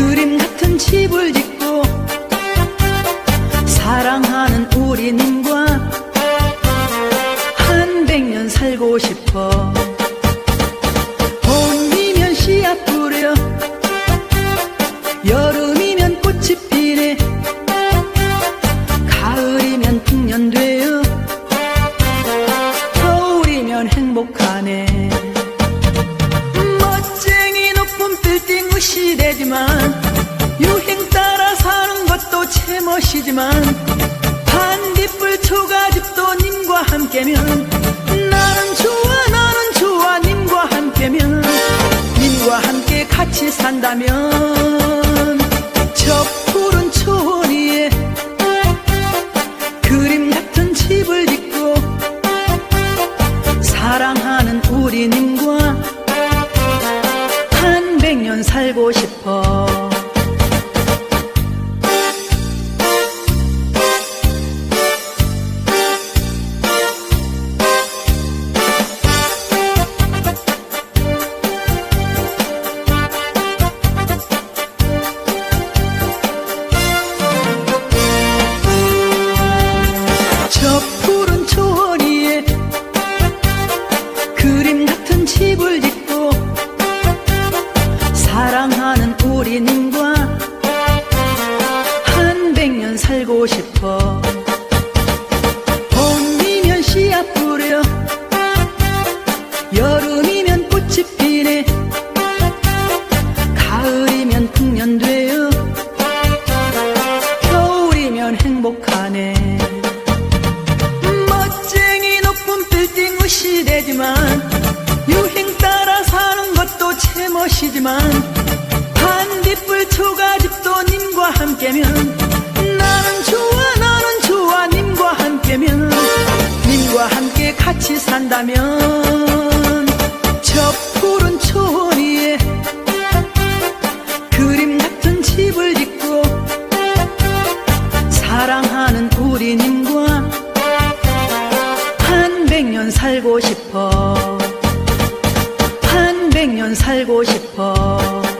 그림 같은 집을 짓고 사랑하는 우리님과 한 백 년 살고 싶어. 봄이면 씨앗 뿌려 여름이면 꽃이 피네 가을이면 풍년 돼요 겨울이면 행복하네. 멋쟁이 높은 빌딩 세지만 유행 따라 사는 것도 제멋이지만 반딧불 초가집도 님과 함께면 나는 좋아 나는 좋아 님과 함께면 님과 함께 같이 산다면 저 살고 싶어. 우리 님과 한 백 년 살고 싶어. 봄이면 씨앗 뿌려. 여름이면 꽃이 피네. 가을이면 풍년되어 겨울이면 행복하네. 멋쟁이 높은 빌딩 무시되지만 유행 따라 사는 것도 제멋이지만 반딧불 초가집도 님과 함께면 나는 좋아 나는 좋아 님과 함께면 님과 함께 같이 산다면 저 푸른 초원 위에 그림 같은 집을 짓고 사랑하는 우리 님과 한 백년 살고 싶어. 한 백년 살고 싶어